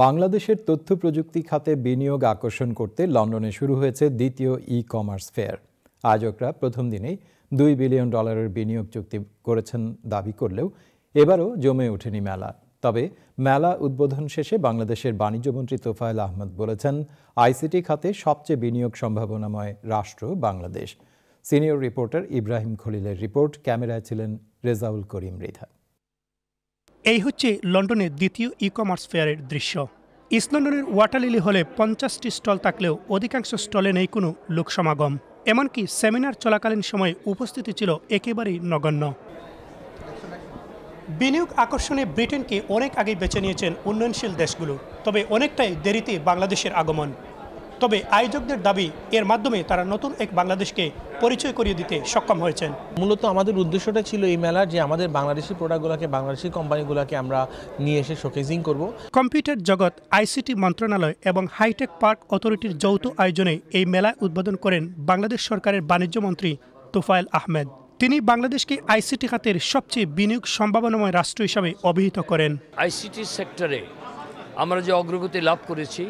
বাংলাদেশের তথ্য প্রযুক্তি খাতে বিনিয়োগ আকর্ষণ করতে লন্ডনে শুরু হয়েছে দ্বিতীয় ই কমার্স ফেয়ার আয়োজকরা প্রথম দিনেই দুই বিলিয়ন ডলারের বিনিয়োগ চুক্তি করেছেন দাবি করলেও এবারও জমে ওঠেনি মেলা। তবে মেলা উদ্বোধন শেষে বাংলাদেশের বাণিজ্যমন্ত্রী তোফায়েল আহমদ বলেছেন, আইসিটি খাতে সবচেয়ে বিনিয়োগ সম্ভাবনাময় রাষ্ট্র বাংলাদেশ। সিনিয়র রিপোর্টার ইব্রাহিম খলিলের রিপোর্ট, ক্যামেরায় ছিলেন রেজাউল করিম রিধা। এই হচ্ছে লন্ডনের দ্বিতীয় ই কমার্স ফেয়ারের দৃশ্য। ইস্ট লন্ডনের ওয়াটারলিলি হলে পঞ্চাশটি স্টল থাকলেও অধিকাংশ স্টলে নেই কোনো লোক সমাগম এমনকি সেমিনার চলাকালীন সময়ে উপস্থিতি ছিল একেবারেই নগণ্য। বিনিয়োগ আকর্ষণে ব্রিটেনকে অনেক আগেই বেছে নিয়েছেন উন্নয়নশীল দেশগুলো, তবে অনেকটাই দেরিতে বাংলাদেশের আগমন। তবে আয়োজকদের দাবি এর মাধ্যমে তারা নতুন এক বাংলাদেশকে পরিচয় করিয়ে দিতে সক্ষম হয়েছেন। মূলত আমাদের উদ্দেশ্যটা ছিল এই মেলার যে আমাদের বাংলাদেশি প্রোডাক্টগুলোকে বাংলাদেশি কোম্পানিগুলোকে আমরা নিয়ে এসে শোকেজিং করব। কম্পিউটার জগৎ আইসিটি মন্ত্রণালয় এবং হাইটেক পার্ক অথরিটির যৌথ আয়োজনে এই মেলায় উদ্বোধন করেন বাংলাদেশ সরকারের বাণিজ্য মন্ত্রী তোফায়েল আহমেদ। তিনি বাংলাদেশকে আইসিটি খাতের সবচেয়ে বিনিয়োগ সম্ভাবনাময় রাষ্ট্র হিসাবে অভিহিত করেন। আইসিটি সেক্টরে আমরা যে অগ্রগতি লাভ করেছি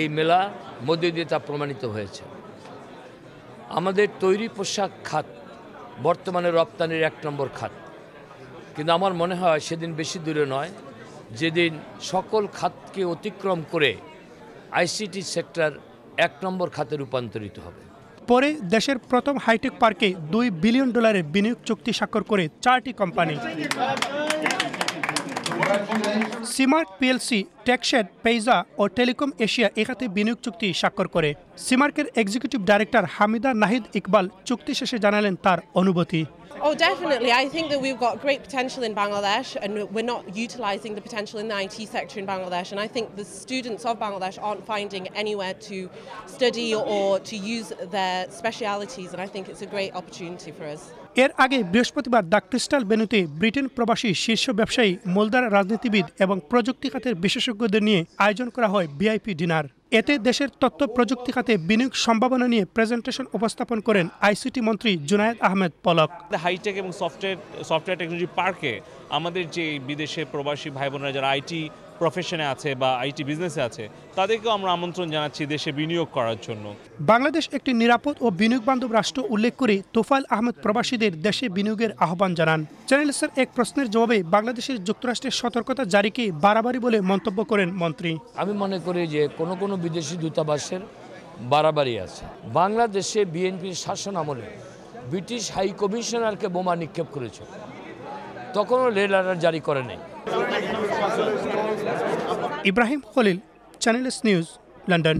এই মেলা মধ্যে দিয়ে তা প্রমাণিত হয়েছে। আমাদের তৈরি পোশাক খাত বর্তমানে রপ্তানির এক নম্বর খাত। কিন্তু আমার মনে হয় সেদিন বেশি দূরে নয় যেদিন সকল খাতকে অতিক্রম করে আইসিটি সেক্টর এক নম্বর খাতে রূপান্তরিত হবে। পরে দেশের প্রথম হাইটেক পার্কে দুই বিলিয়ন ডলারের বিনিয়োগ চুক্তি স্বাক্ষর করে চারটি কোম্পানি। সিমার্ক পিএলসি টেকশেড পেইজা ও টেলিকম এশিয়া এ খাতে বিনিয়োগ চুক্তি স্বাক্ষর করে সিমার্কের এক্সিকিউটিভ ডাইরেক্টর হামিদা নাহিদ ইকবাল চুক্তি শেষে জানালেন তার অনুভূতি Oh, definitely. I think that we've got great potential in Bangladesh and we're not utilising the potential in the IT sector in Bangladesh. And I think the students of Bangladesh aren't finding anywhere to study or to use their specialities. And I think it's a great opportunity for us. এর আগে বৃহস্পতিবার the crystal বেনুতে Britain প্রবাসী শীর্ষ ব্যবসায়ী মোলদার রাজনীতিবিদ এবং প্রযুক্তি খাতের বিশেষজ্ঞদের নিয়ে আয়োজন করা হয় ভিআইপি ডিনার। এতে দেশের তথ্য প্রযুক্তি খাতে বিনিয়োগ সম্ভাবনা নিয়ে প্রেজেন্টেশন উপস্থাপন করেন আইসিটি মন্ত্রী জুনায়েদ আহমেদ পলক। হাইটেক এবং সফটওয়্যার সফটওয়্যার টেকনোলজি পার্কে আমাদের যে বিদেশে প্রবাসী ভাই বোনেরা যারা আইটি প্রফেশনে আছে বা আইটি বিজনেসে আছে তাদেরকেও আমরা আমন্ত্রণ জানাচ্ছি দেশে বিনিয়োগ করার জন্য। বাংলাদেশ একটি নিরাপদ ও বিনিয়োগ বান্ধব রাষ্ট্র উল্লেখ করে তোফাইল আহমেদ প্রবাসীদের দেশে বিনিয়োগের আহ্বান জানান। চ্যানেলসের এক প্রশ্নের জবাবে বাংলাদেশের যুক্তরাষ্ট্রের সতর্কতা জারিকে বাড়াবাড়ি বলে মন্তব্য করেন মন্ত্রী। আমি মনে করি যে কোনো কোনো বিদেশি দূতাবাসের বাড়াবাড়ি আছে। বাংলাদেশে বিএনপির শাসন আমলে ব্রিটিশ হাই কমিশনারকে বোমা নিক্ষেপ করেছে। তখনও রেড অ্যালার্ট জারি করে নেই। Ibrahim Khalil Channel S news London